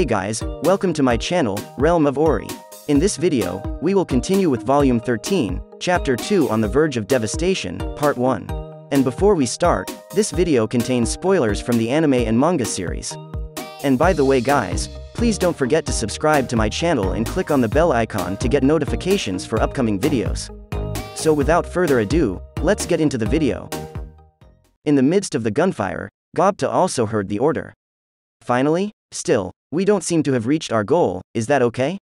Hey guys, welcome to my channel, Realm of Ori. In this video, we will continue with Volume 13, Chapter 2 on the Verge of Devastation, Part 1. And before we start, this video contains spoilers from the anime and manga series. And by the way guys, please don't forget to subscribe to my channel and click on the bell icon to get notifications for upcoming videos. So without further ado, let's get into the video. In the midst of the gunfire, Gobta also heard the order. Finally, still, we don't seem to have reached our goal, is that okay?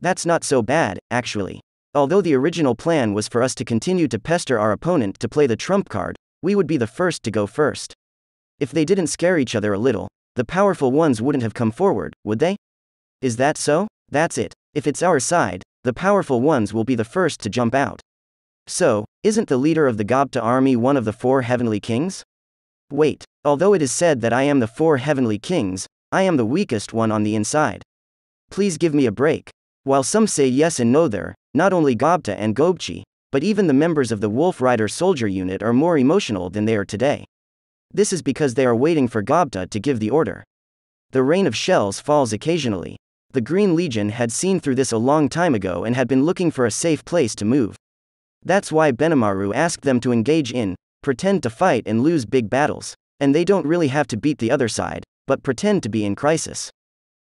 That's not so bad, actually. Although the original plan was for us to continue to pester our opponent to play the trump card, we would be the first to go first. If they didn't scare each other a little, the powerful ones wouldn't have come forward, would they? Is that so? That's it. If it's our side, the powerful ones will be the first to jump out. So, isn't the leader of the Gobta army one of the four heavenly kings? Wait, although it is said that I am the four heavenly kings, I am the weakest one on the inside. Please give me a break. While some say yes and no there, not only Gobta and Gobchi, but even the members of the Wolf Rider soldier unit are more emotional than they are today. This is because they are waiting for Gobta to give the order. The rain of shells falls occasionally. The Green Legion had seen through this a long time ago and had been looking for a safe place to move. That's why Benimaru asked them to engage in, pretend to fight and lose big battles. And they don't really have to beat the other side, but pretend to be in crisis.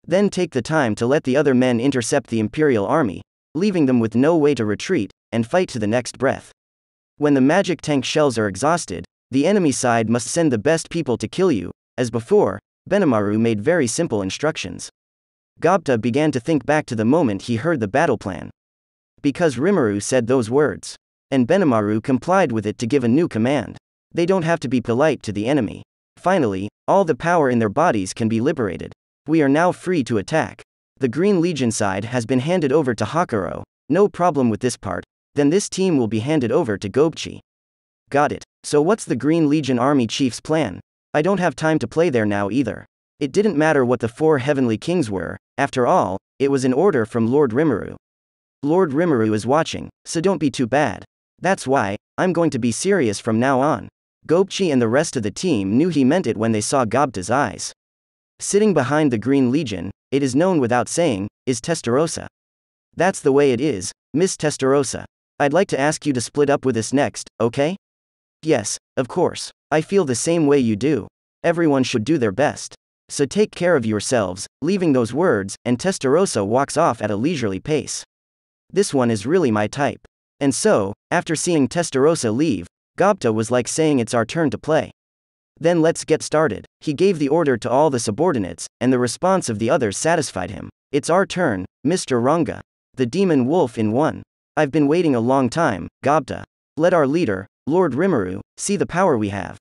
Then take the time to let the other men intercept the Imperial army, leaving them with no way to retreat, and fight to the next breath. When the magic tank shells are exhausted, the enemy side must send the best people to kill you, as before, Benimaru made very simple instructions. Gobta began to think back to the moment he heard the battle plan. Because Rimuru said those words and Benimaru complied with it to give a new command. They don't have to be polite to the enemy. Finally, all the power in their bodies can be liberated. We are now free to attack. The Green Legion side has been handed over to Hakuro, no problem with this part, then this team will be handed over to Gobchi. Got it. So what's the Green Legion army chief's plan? I don't have time to play there now either. It didn't matter what the four heavenly kings were, after all, it was an order from Lord Rimuru. Lord Rimuru is watching, so don't be too bad. That's why, I'm going to be serious from now on. Gobchi and the rest of the team knew he meant it when they saw Gobta's eyes. Sitting behind the Green Legion, it is known without saying, is Testarossa. That's the way it is, Miss Testarossa. I'd like to ask you to split up with us next, okay? Yes, of course. I feel the same way you do. Everyone should do their best. So take care of yourselves, leaving those words, and Testarossa walks off at a leisurely pace. This one is really my type. And so, after seeing Testarossa leave, Gobta was like saying it's our turn to play. Then let's get started. He gave the order to all the subordinates, and the response of the others satisfied him. It's our turn, Mr. Ranga. The demon wolf in one. I've been waiting a long time, Gobta. Let our leader, Lord Rimuru, see the power we have.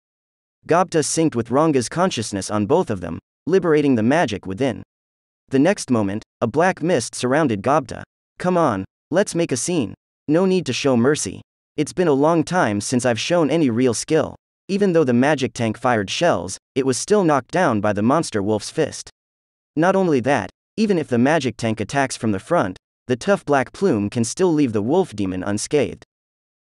Gobta synced with Ranga's consciousness on both of them, liberating the magic within. The next moment, a black mist surrounded Gobta. Come on, let's make a scene. No need to show mercy. It's been a long time since I've shown any real skill. Even though the magic tank fired shells, it was still knocked down by the monster wolf's fist. Not only that, even if the magic tank attacks from the front, the tough black plume can still leave the wolf demon unscathed.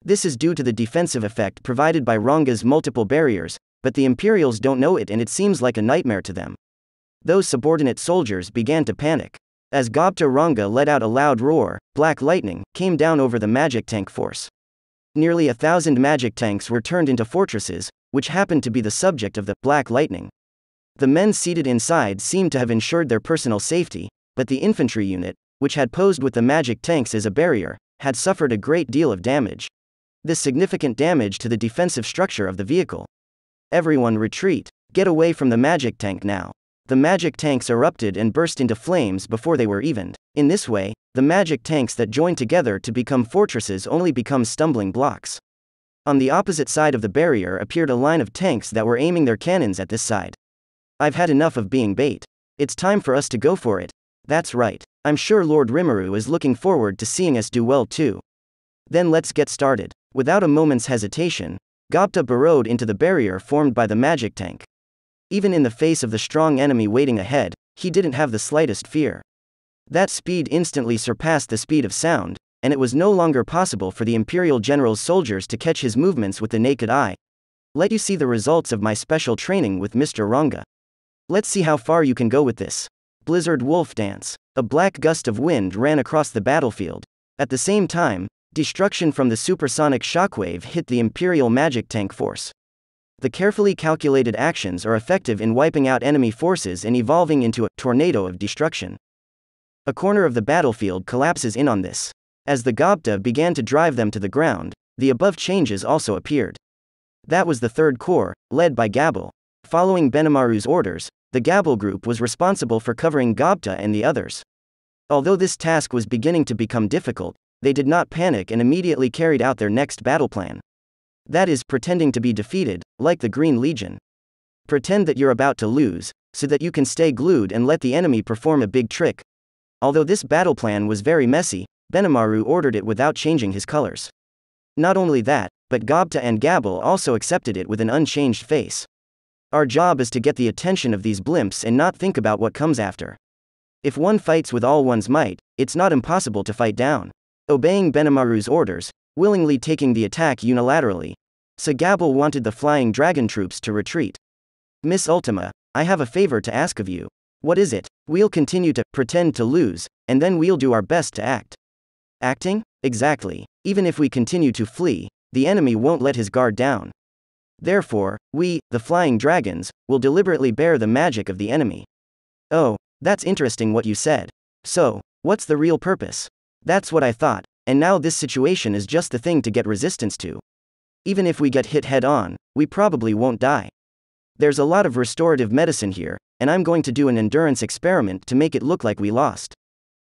This is due to the defensive effect provided by Ranga's multiple barriers, but the Imperials don't know it and it seems like a nightmare to them. Those subordinate soldiers began to panic. As Gobta Ranga let out a loud roar, black lightning came down over the magic tank force. Nearly a thousand magic tanks were turned into fortresses, which happened to be the subject of the black lightning. The men seated inside seemed to have ensured their personal safety, but the infantry unit, which had posed with the magic tanks as a barrier, had suffered a great deal of damage. This significant damage to the defensive structure of the vehicle. Everyone retreat. Get away from the magic tank now. The magic tanks erupted and burst into flames before they were evened. In this way, the magic tanks that join together to become fortresses only become stumbling blocks. On the opposite side of the barrier appeared a line of tanks that were aiming their cannons at this side. I've had enough of being bait. It's time for us to go for it. That's right. I'm sure Lord Rimuru is looking forward to seeing us do well too. Then let's get started. Without a moment's hesitation, Gobta burrowed into the barrier formed by the magic tank. Even in the face of the strong enemy waiting ahead, he didn't have the slightest fear. That speed instantly surpassed the speed of sound, and it was no longer possible for the Imperial General's soldiers to catch his movements with the naked eye. Let you see the results of my special training with Mr. Ranga. Let's see how far you can go with this. Blizzard Wolf Dance. A black gust of wind ran across the battlefield. At the same time, destruction from the supersonic shockwave hit the Imperial magic tank force. The carefully calculated actions are effective in wiping out enemy forces and evolving into a tornado of destruction. A corner of the battlefield collapses in on this. As the Gobta began to drive them to the ground, the above changes also appeared. That was the third corps, led by Gabble. Following Benimaru's orders, the Gabble group was responsible for covering Gobta and the others. Although this task was beginning to become difficult, they did not panic and immediately carried out their next battle plan. That is, pretending to be defeated, like the Green Legion. Pretend that you're about to lose, so that you can stay glued and let the enemy perform a big trick. Although this battle plan was very messy, Benimaru ordered it without changing his colors. Not only that, but Gobta and Gabble also accepted it with an unchanged face. Our job is to get the attention of these blimps and not think about what comes after. If one fights with all one's might, it's not impossible to fight down. Obeying Benimaru's orders, willingly taking the attack unilaterally, Sagabal wanted the flying dragon troops to retreat. Miss Ultima, I have a favor to ask of you. What is it? We'll continue to pretend to lose, and then we'll do our best to act. Acting? Exactly. Even if we continue to flee, the enemy won't let his guard down. Therefore, we, the flying dragons, will deliberately bear the magic of the enemy. Oh, that's interesting what you said. So, what's the real purpose? That's what I thought, and now this situation is just the thing to get resistance to. Even if we get hit head on, we probably won't die. There's a lot of restorative medicine here, and I'm going to do an endurance experiment to make it look like we lost.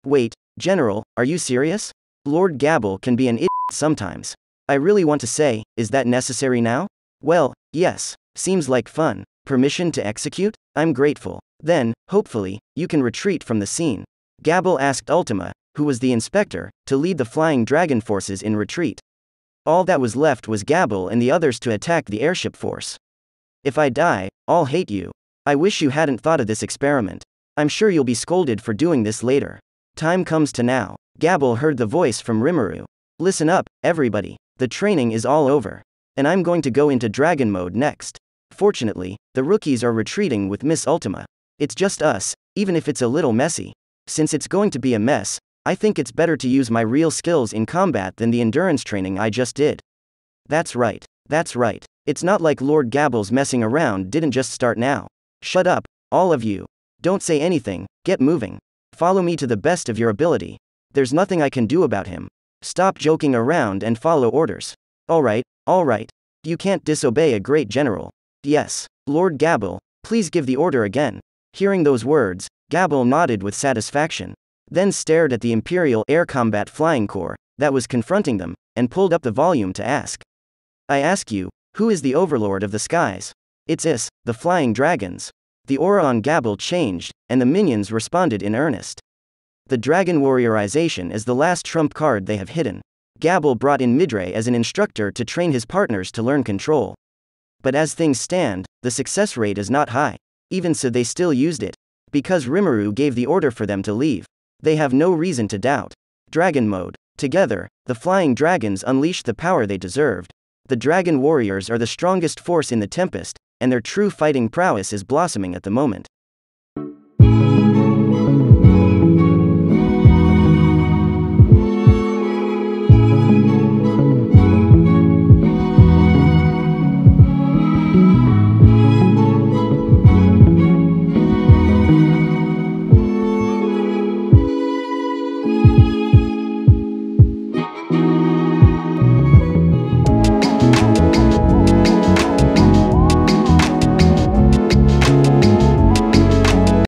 Wait, General, are you serious? Lord Gabble can be an idiot sometimes. I really want to say, is that necessary now? Well, yes, seems like fun. Permission to execute? I'm grateful. Then, hopefully, you can retreat from the scene. Gabble asked Ultima, who was the inspector, to lead the flying dragon forces in retreat. All that was left was Gabble and the others to attack the airship force. If I die, I'll hate you. I wish you hadn't thought of this experiment. I'm sure you'll be scolded for doing this later. Time comes to now. Gabble heard the voice from Rimuru. Listen up, everybody. The training is all over and I'm going to go into dragon mode next. Fortunately, the rookies are retreating with Miss Ultima. It's just us, even if it's a little messy. Since it's going to be a mess, I think it's better to use my real skills in combat than the endurance training I just did. That's right. That's right. It's not like Lord Gabble's messing around didn't just start now. Shut up, all of you. Don't say anything, get moving. Follow me to the best of your ability. There's nothing I can do about him. Stop joking around and follow orders. Alright, alright. You can't disobey a great general. Yes. Lord Gabble, please give the order again. Hearing those words, Gabble nodded with satisfaction. Then stared at the Imperial Air Combat Flying Corps that was confronting them, and pulled up the volume to ask. I ask you, who is the overlord of the skies? It's Is, the flying dragons. The aura on Gabble changed, and the minions responded in earnest. The dragon warriorization is the last trump card they have hidden. Gabble brought in Midray as an instructor to train his partners to learn control. But as things stand, the success rate is not high. Even so, they still used it. Because Rimuru gave the order for them to leave. They have no reason to doubt. Dragon Mode. Together, the flying dragons unleashed the power they deserved. The dragon warriors are the strongest force in the Tempest, and their true fighting prowess is blossoming at the moment.